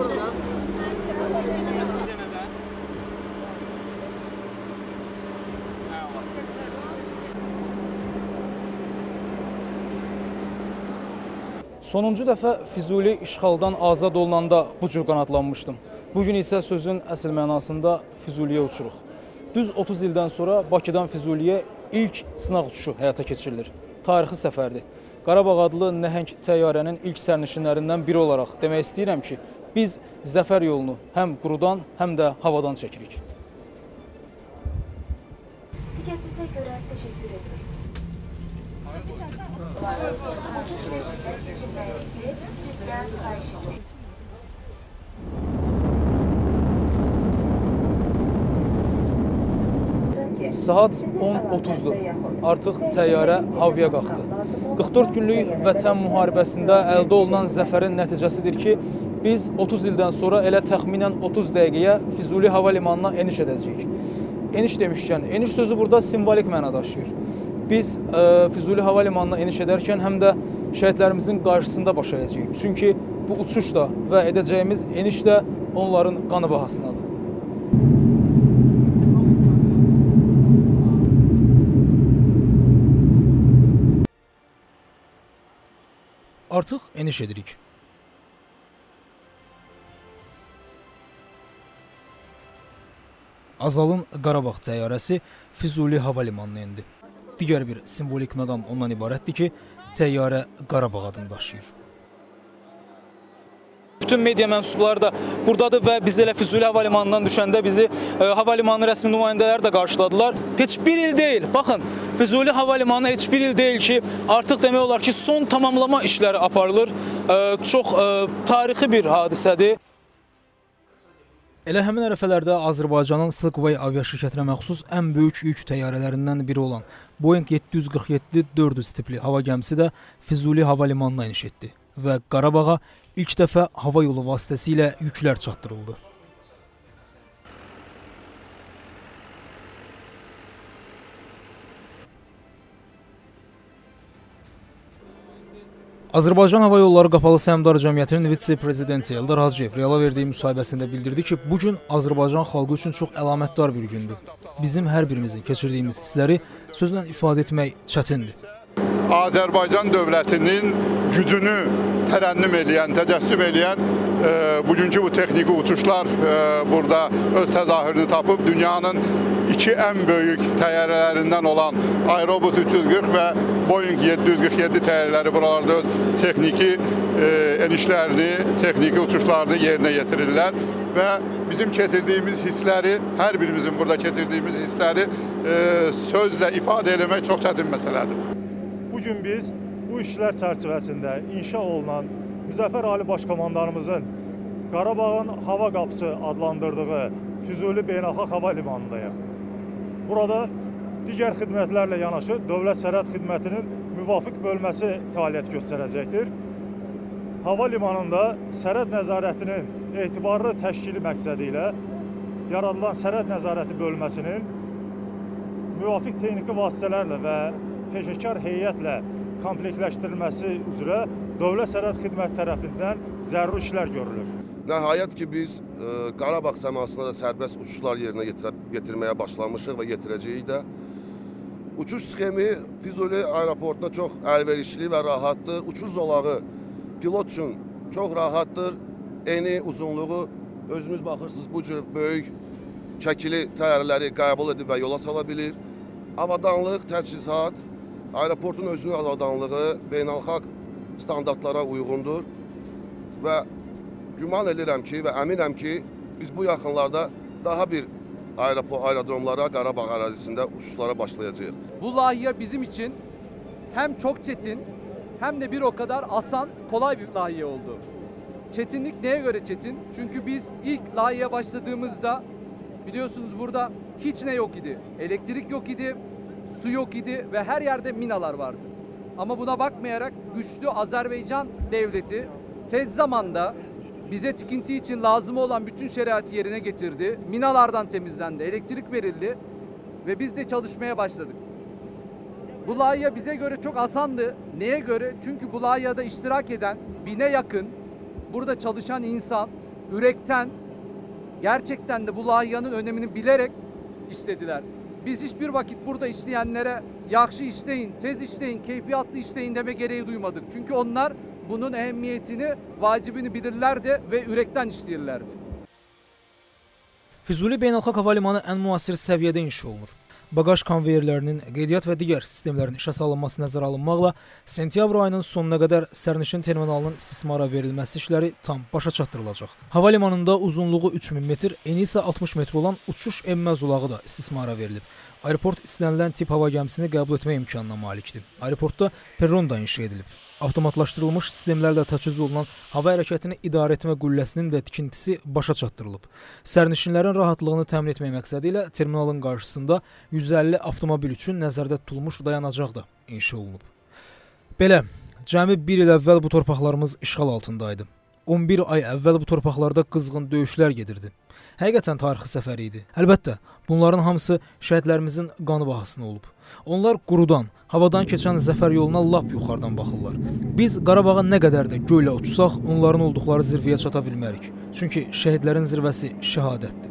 buradan. Sonuncu dəfə Füzuli işğaldan azad olunanda bu cür qanatlanmışdım. Bugün isə sözün əsl mənasında Füzuliyə uçuruq. Düz 30 ildən sonra Bakıdan Füzuliyə ilk sınaq uçuşu həyata keçirilir. Tarixi səfərdir. Qarabağ adlı nəhəng təyyarənin ilk sərnişinlərindən biri olaraq demək istəyirəm ki, biz zəfər yolunu həm qurudan, həm də havadan çəkirik. Dikkatinize göre teşekkür ederim. Saat 10:30-dur. Artıq təyyarə havaya qalxdı. 44 günlük Vətən müharibəsində əldə olunan zəfərin nəticəsidir ki, biz 30 ildən sonra elə təxminən 30 dəqiqəyə Füzuli hava limanına eniş edəcəyik. Eniş demişkən, eniş sözü burada simvolik məna daşıyır. Biz ə, Füzuli hava limanına eniş edərkən həm də şəhidlərimizin qarşısında baş əyəcəyik. Çünki bu uçuş da və edəcəyimiz eniş də onların qanı bahasınadır. Artıq eniş edirik. Azalın Qarabağ təyyarəsi Füzuli hava limanına endi. Digər bir simvolik məqam ondan ibarətdir ki, təyyarə Qarabağ adını daşıyır. Bütün media mənsubları da burdadır və biz elə Füzuli hava limanından düşəndə bizi e, hava limanı rəsmi nümayəndələri də qarşıladılar. Heç bir il deyil. Baxın, Füzuli hava limanı heç bir il deyil ki, artıq demək olar ki, son tamamlama işləri aparılır. E, çox e, tarixi bir hadisədir. Elə həmin ərəfələrdə Azərbaycanın Silkway aviaşirkətinə məxsus ən böyük yük təyyarələrindən biri olan Boeing 747-400 tipli hava gəmisi də Füzuli hava limanına eniş etdi və Qarabağa ilk dəfə hava yolu vasitəsilə yüklər çatdırıldı. Azərbaycan Hava Yolları Qapalı Səhmdar Cəmiyyətinin vitse-prezidenti Eldar Hacıyev reala verdiyi müsahibəsində bildirdi ki, bu gün Azərbaycan xalqı üçün çox əlamətdar bir gündür. Bizim hər birimizin keçirdiyimiz hissləri sözlə ifadə etmək çətindir. Azərbaycan dövlətinin gücünü tərənnüm eləyən, təcəssüm eləyən e, bugünkü bu texniki uçuşlar e, burada öz təzahürünü tapıb dünyanın iki ən böyük təyyarələrindən olan Aerobus 340 və Boeing 747 təyyarələri buralarda öz texniki e, enişlərini, texniki uçuşlarını yerinə yetirirlər və bizim keçirdiyimiz hissləri, hər birimizin burada keçirdiyimiz hissləri e, sözlə ifadə eləmək çox çətin məsələdir. Bu gün biz bu işlər çərçivəsində inşa olunan Müzəffər Ali Baş Komandanımızın Qarabağın hava qapısı adlandırdığı Füzuli Beynəlxalq Hava Limanındayıq. Burada digər xidmətlərlə yanaşı Dövlət Sərhəd Xidmətinin müvafiq bölməsi fəaliyyət göstərəcəkdir. Hava limanında sərhəd nəzarətinin etibarlı təşkili məqsədi ilə yaradılan sərhəd nəzarəti bölməsinin müvafiq texniki vasitələrlə və peşəkar heyətlə komplektləşdirilməsi üzrə Dövlət Sərhəd Xidmət tərəfindən zəruri işlər görülür. Nəhayət ki, biz e, Qarabağ səmasına da sərbəst uçuşlar yerinə yetirə, yetirməyə başlamışıq və yetirəcəyik də. Uçuş sxemi Füzuli aeroportuna çox əlverişli və rahatdır. Uçuş zolağı pilot üçün çox rahatdır. Eni, uzunluğu özünüz baxırsınız bu cür böyük çəkili təyyarələri qəbul edib və yola sala bilir. Avadanlıq, təchizat, aeroportun özünün avadanlığı beynəlxalq standartlara uyğundur və güman edirəm ki və əminəm ki, biz bu yaxınlarda daha bir aerodromlara Qarabağ ərazisində uçuşlara başlayacağıq. Bu layihə bizim için hem çok çetin hem de bir o kadar asan, kolay bir layihə oldu. Çetinlik neye göre çetin? Çünkü biz ilk layihə başladığımızda biliyorsunuz burada hiç ne yok idi. Elektrik yok idi, su yok idi ve her yerde minalar vardı. Ama buna bakmayarak güçlü Azerbaycan devleti tez zamanda bize tikinti için lazım olan bütün şeriatı yerine getirdi. Minalardan temizlendi, elektrik verildi ve biz de çalışmaya başladık. Bu layihə bize göre çok asandı. Neye göre? Çünkü bu layihədə iştirak eden bine yakın burada çalışan insan, ürekten gerçekten de bu layihənin önemini bilerek işlediler. Biz hiçbir vakit burada işleyenlere yaxşı işleyin, tez işleyin, keyfiyatlı işleyin deme gereği duymadık. Çünkü onlar bunun ehemmiyetini, vacibini bilirlerdi ve yürekten işləyirlərdi. Füzuli Beynəlxalq Hava Limanı ən müasir səviyyədə inşa olunur. Bagaj konveyerlərinin, qeydiyyat və digər sistemlərin işə salınması nəzərə alınmaqla sentyabr ayının sonuna qədər sərnişin terminalının istismara verilməsi işləri tam başa çatdırılacaq. Hava limanında uzunluğu 3000 metr, eni isə 60 metr olan uçuş enmə zolağı da istismara verilib. Aeroport istənilən tip hava gəmisini qəbul etmə imkanına malikdir. Aeroportda perron da inşa edilib. Avtomatlaşdırılmış sistemlərlə təchiz olunan hava hərəkətini idarə etmə qülləsinin də tikintisi başa çatdırılıb. Sərnişinlərin rahatlığını təmin etmək məqsədi ilə terminalın qarşısında 150 avtomobil üçün nəzərdə tutulmuş dayanacaq da inşa olunub. Belə, cəmi 1 il əvvəl bu torpaqlarımız işğal altında idi. 11 ay əvvəl bu torpaqlarda qızğın döyüşlər gedirdi. Həqiqətən tarixi səfər idi. Əlbəttə, bunların hamısı şəhidlərimizin qanı bahasına olub. Onlar qurudan, havadan keçən zəfər yoluna lap yuxarıdan baxırlar. Biz Qarabağa nə qədər də göylə uçsaq, onların olduqları zirvəyə çata bilmərik. Çünki şəhidlərin zirvəsi şəhadətdir.